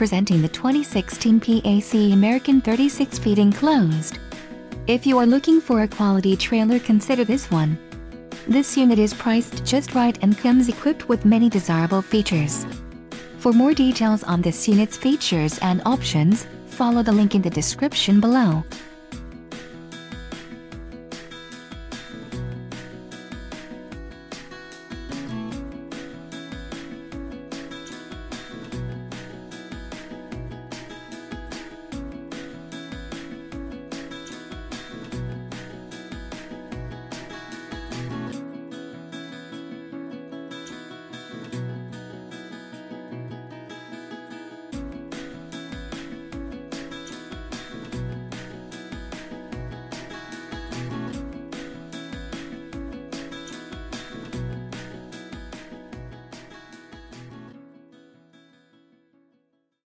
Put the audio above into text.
presenting the 2016 PACE AMERICAN 36 feet enclosed. If you are looking for a quality trailer consider this one. This unit is priced just right and comes equipped with many desirable features. For more details on this unit's features and options, follow the link in the description below.